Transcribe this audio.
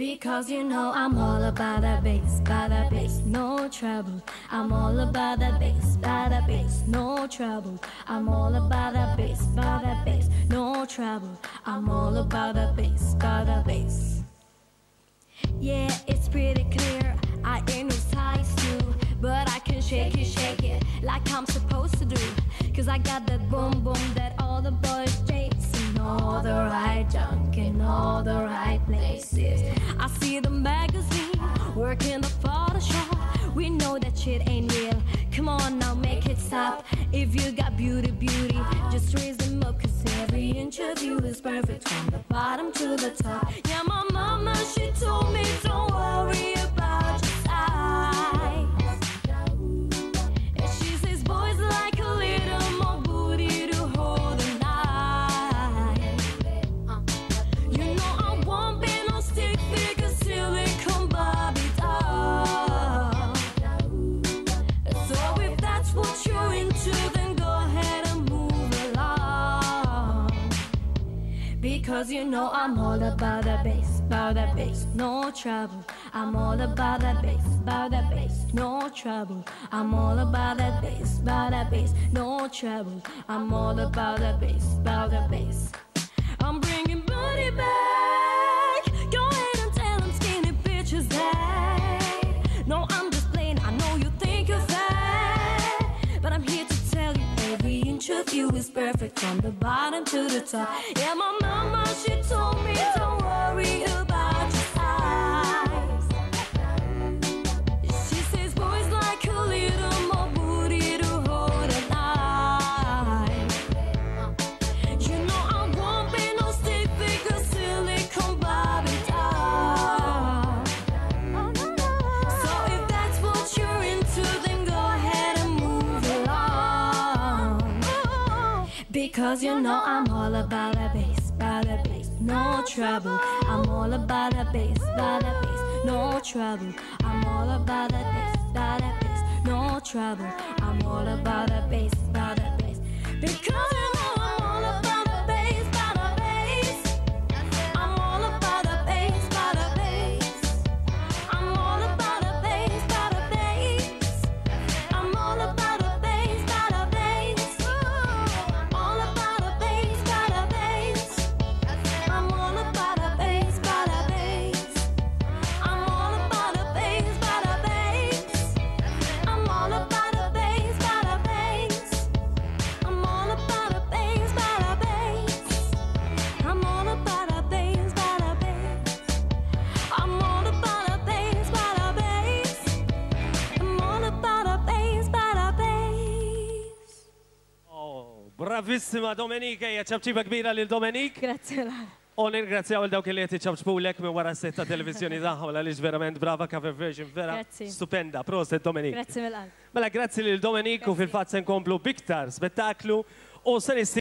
Because you know I'm all about that bass, by that bass, no trouble. I'm all about that bass, by that bass, no trouble. I'm all about that bass, by that bass, no trouble. I'm all about that bass, by that bass. Yeah, it's pretty clear. I ain't no size two, but I can shake it, shake it like I'm supposed to do. Cause I got that boom boom that all the boys chase in all the right junk in all the right places. See the magazine working the Photoshop. We know that shit ain't real. Come on now, make it stop. If you got beauty, beauty, just raise them up. Cause every inch of you is perfect from the bottom to the top. Because you know I'm all about that bass, about that bass, no trouble. I'm all about that bass, about that bass, no trouble. I'm all about that bass, about that bass, no trouble. I'm all about that bass, about that bass. I'm bringing is perfect from the bottom to the top. Yeah, my mama she told me don't worry Because you know I'm all about that bass, about that bass, no trouble. I'm all about that bass, about that bass, no trouble. I'm all about that bass, about that bass, no trouble. I'm all about bass, bass. Bravissima Domenika, hija ċabċiba kbira lil Domenik. Grazie. U nirgrazzjaw l dawk li qed iċabċbulek minn wara s-setta televizjoni tagħha u għaliex verament brava cover version vera stupenda. Proset Domenik. Grazie mill-qalb. Mela grazzi lil Domenik u fil-fatt se nkomplu biktar spettaklu u se